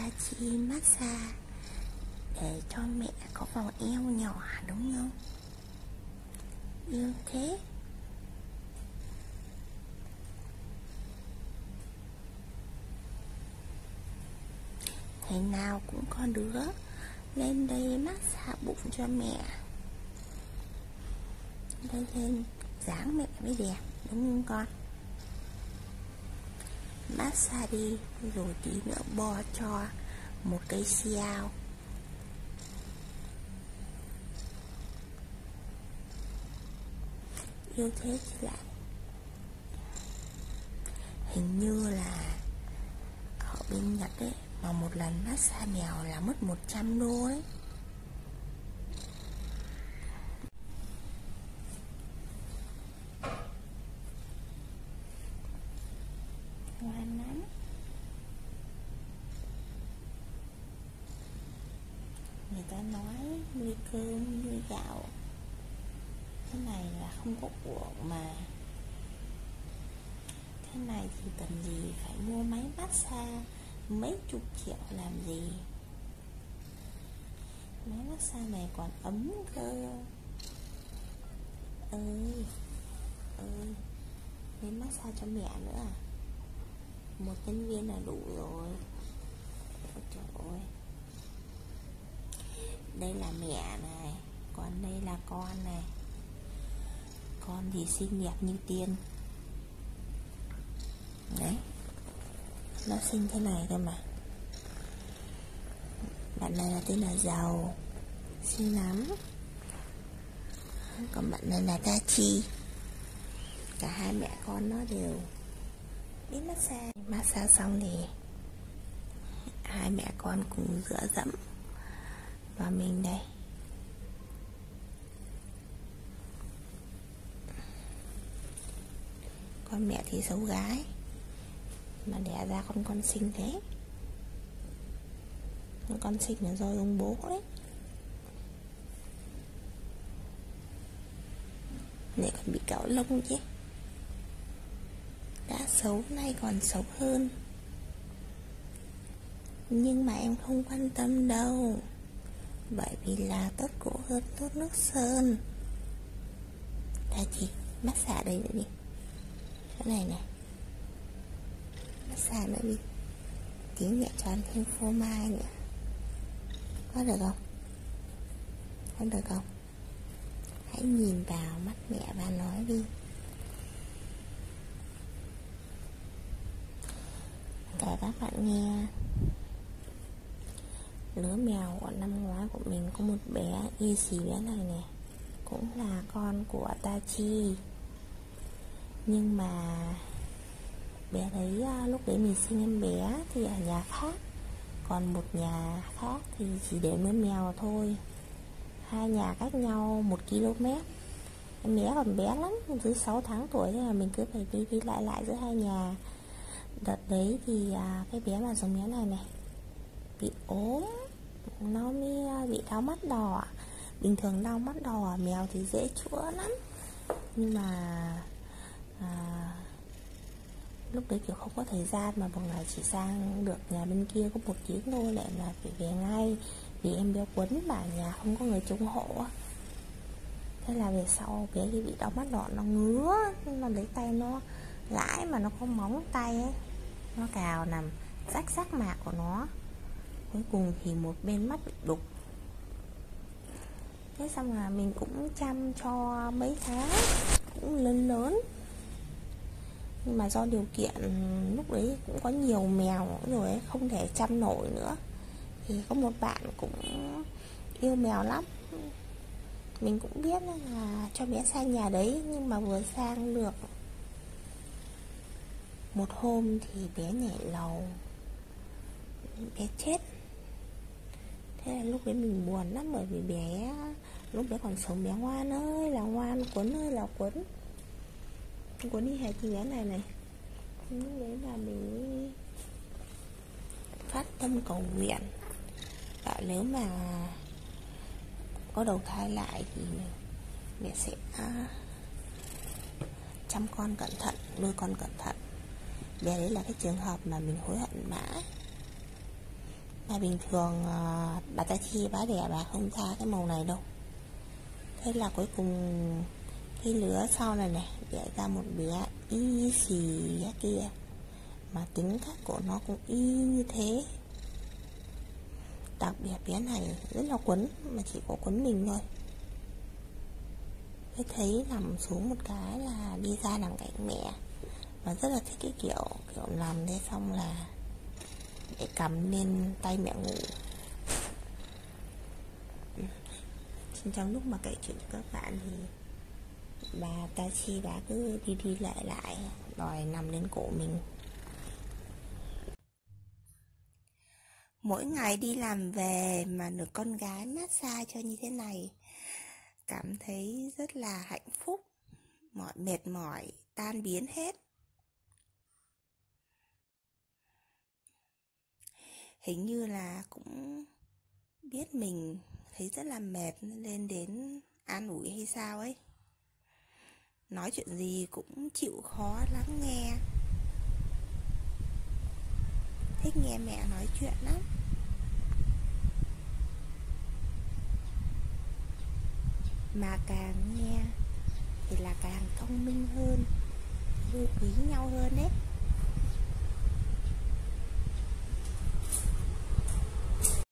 ta chi massage để cho mẹ có vòng eo nhỏ, đúng không? Yêu thế. Ngày nào cũng có đứa lên đây massage bụng cho mẹ. Đây lên, dáng mẹ mới đẹp, đúng không con? Massage đi, rồi tí nữa bo cho một cây xiao yêu thế chứ lại hình như là ở bên Nhật ấy, mà một lần massage mèo là mất 100 đô ấy ngoan lắm người ta nói nuôi cơm, nuôi gạo. Cái này là không có uổng mà. Thế này thì cần gì phải mua máy massage, mấy chục triệu làm gì? Máy massage này còn ấm cơ. Ơi ơi máy massage cho mẹ nữa à? Một nhân viên là đủ rồi. Ôi trời ơi đây là mẹ này còn đây là con này. Con thì xinh đẹp như tiên. Đấy. Nó xinh thế này cơ mà. Bạn này là tên là giàu. Xinh lắm. Còn bạn này là ta chi. Cả hai mẹ con nó đều đi massage. Massage xong thì hai mẹ con cùng rửa dẫm và mình đây. Con mẹ thì xấu gái, mà đẻ ra con con xinh thế. Con xinh là do ông bố đấy. Mẹ còn bị cạo lông chứ. Đã xấu, nay còn xấu hơn. Nhưng mà em không quan tâm đâu bởi vì là tốt cổ hơn tốt nước sơn. Là chị massage đây nữa đi. Chỗ này này. Massage nữa đi. Tí mẹ cho ăn thêm phô mai nữa. Có được không? Có được không? Hãy nhìn vào mắt mẹ và nói đi. Cả các bạn nghe lứa mèo của năm ngoái của mình có một bé y xì bé này nè cũng là con của Tachi nhưng mà bé đấy à, lúc đấy mình sinh em bé thì ở nhà khác, còn một nhà khác thì chỉ để nuôi mèo thôi. Hai nhà cách nhau một km em bé còn bé lắm, dưới 6 tháng tuổi thế là mình cứ phải đi đi lại lại giữa hai nhà. Đợt đấy thì à, cái bé mà giống bé này này bị ốm nó mới à, bị đau mắt đỏ bình thường đau mắt đỏ mèo thì dễ chữa lắm. Nhưng mà à, lúc đấy kiểu không có thời gian mà một ngày chỉ sang được nhà bên kia có một tiếng thôi lại là phải về ngay. Vì em bé quấn mà nhà không có người chống hộ thế là về sau bé khi bị đau mắt đỏ nó ngứa nó lấy tay nó gãi mà nó có móng tay ấy. Nó cào nằm rách rác mạc của nó cuối cùng thì một bên mắt bị đục. Thế xong là mình cũng chăm cho mấy tháng cũng lớn lớn. Nhưng mà do điều kiện lúc đấy cũng có nhiều mèo rồi ấy, không thể chăm nổi nữa. Thì có một bạn cũng yêu mèo lắm. Mình cũng biết là cho bé sang nhà đấy nhưng mà vừa sang được một hôm thì bé nhảy lầu. Bé chết thế là lúc đấy mình buồn lắm, bởi vì bé, lúc bé còn sống, bé ngoan ơi, là ngoan, quấn ơi, là quấn. Quấn đi hệt như bé này này. Lúc đấy là mình phát tâm cầu nguyện. Bảo nếu mà có đầu thai lại thì mẹ sẽ à, chăm con cẩn thận, nuôi con cẩn thận. Bé đấy là cái trường hợp mà mình hối hận mãi mà bình thường à, bà ta chia bá đẻ bà không tha cái màu này đâu. Thế là cuối cùng, cái lứa sau này này, đẻ ra một bé y xì kia. Mà tính cách của nó cũng y như thế. Đặc biệt bé này rất là quấn, mà chỉ có quấn mình thôi. Thế thấy nằm xuống một cái là đi ra nằm cạnh mẹ. Mà rất là thích cái kiểu kiểu nằm thế xong là để cầm lên tay mẹ ngủ. Trong lúc mà kể chuyện cho các bạn thì bà ta chi bà cứ đi đi lại lại, đòi nằm lên cổ mình. Mỗi ngày đi làm về mà được con gái massage cho như thế này, cảm thấy rất là hạnh phúc. Mọi mệt mỏi, tan biến hết. Hình như là cũng biết mình thấy rất là mệt lên đến an ủi hay sao ấy. Nói chuyện gì cũng chịu khó lắng nghe. Thích nghe mẹ nói chuyện lắm. Mà càng nghe thì là càng thông minh hơn yêu quý nhau hơn đấy.